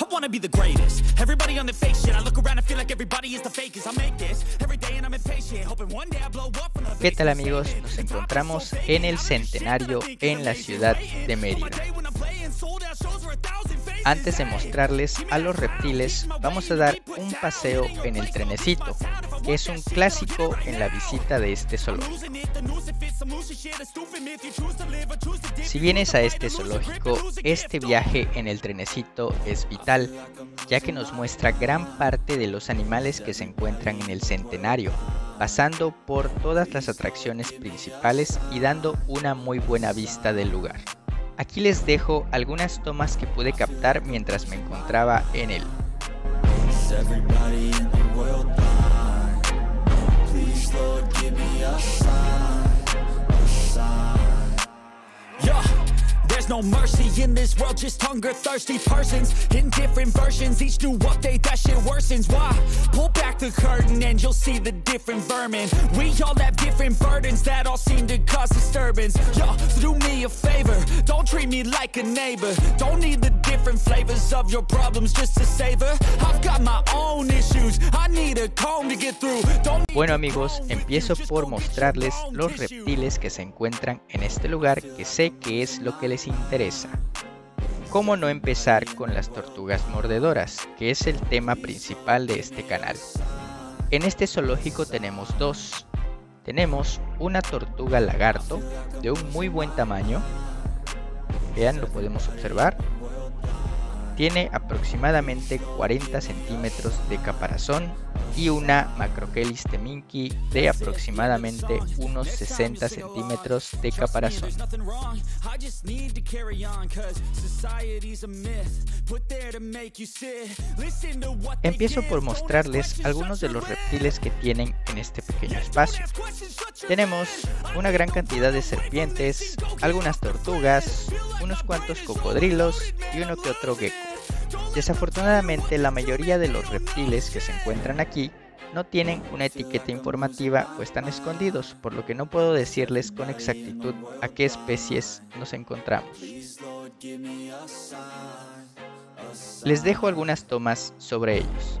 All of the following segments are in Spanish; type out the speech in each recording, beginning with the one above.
I wanna be the greatest. Everybody on the fake shit. I look around and feel like everybody is the fakest. I make this every day and I'm impatient. Hoping one day I blow up from the ¿Qué tal amigos? Nos encontramos en el centenario en la ciudad de Mérida. Antes de mostrarles a los reptiles, vamos a dar un paseo en el trenecito, es un clásico en la visita de este zoológico. Si vienes a este zoológico, este viaje en el trenecito es vital, ya que nos muestra gran parte de los animales que se encuentran en el centenario, pasando por todas las atracciones principales y dando una muy buena vista del lugar. Aquí les dejo algunas tomas que pude captar mientras me encontraba en él. No mercy in this world, just hunger thirsty persons in different versions. Each new update, that shit worsens. Why? Pull back the curtain and you'll see the different vermin. We all have different burdens that all seem to cause disturbance. Yo, do me a favor, don't treat me like a neighbor. Don't need the different flavors of your problems just to savor. I've got my own issues, I need a comb to get through. Don't Bueno amigos, empiezo por mostrarles los reptiles que se encuentran en este lugar que sé que es lo que les interesa. ¿Cómo no empezar con las tortugas mordedoras, que es el tema principal de este canal? En este zoológico tenemos dos. Tenemos una tortuga lagarto de un muy buen tamaño. Vean, lo podemos observar. Tiene aproximadamente 40 centímetros de caparazón y una Macrochelis teminki de aproximadamente unos 60 centímetros de caparazón. Empiezo por mostrarles algunos de los reptiles que tienen en este pequeño espacio. Tenemos una gran cantidad de serpientes, algunas tortugas, unos cuantos cocodrilos y uno que otro gecko. Desafortunadamente la mayoría de los reptiles que se encuentran aquí no tienen una etiqueta informativa o están escondidos, por lo que no puedo decirles con exactitud a qué especies nos encontramos. Les dejo algunas tomas sobre ellos.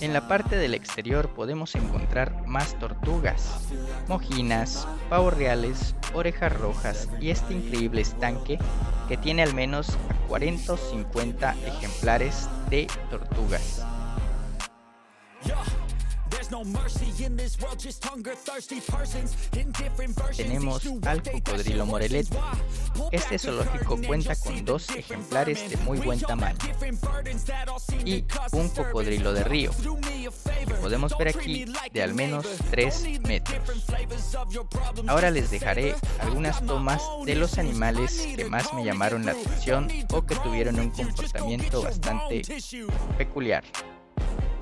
En la parte del exterior podemos encontrar más tortugas, mojinas, pavos reales, orejas rojas y este increíble estanque que tiene al menos 40 o 50 ejemplares de tortugas. Tenemos al cocodrilo morelet. Este zoológico cuenta con dos ejemplares de muy buen tamaño y un cocodrilo de río, que podemos ver aquí de al menos 3 metros. Ahora les dejaré algunas tomas de los animales que más me llamaron la atención o que tuvieron un comportamiento bastante peculiar.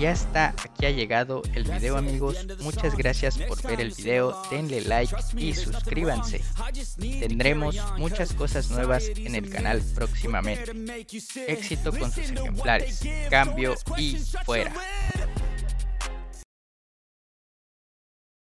Y hasta aquí ha llegado el video amigos, muchas gracias por ver el video, denle like y suscríbanse. Tendremos muchas cosas nuevas en el canal próximamente. Éxito con sus ejemplares, cambio y fuera.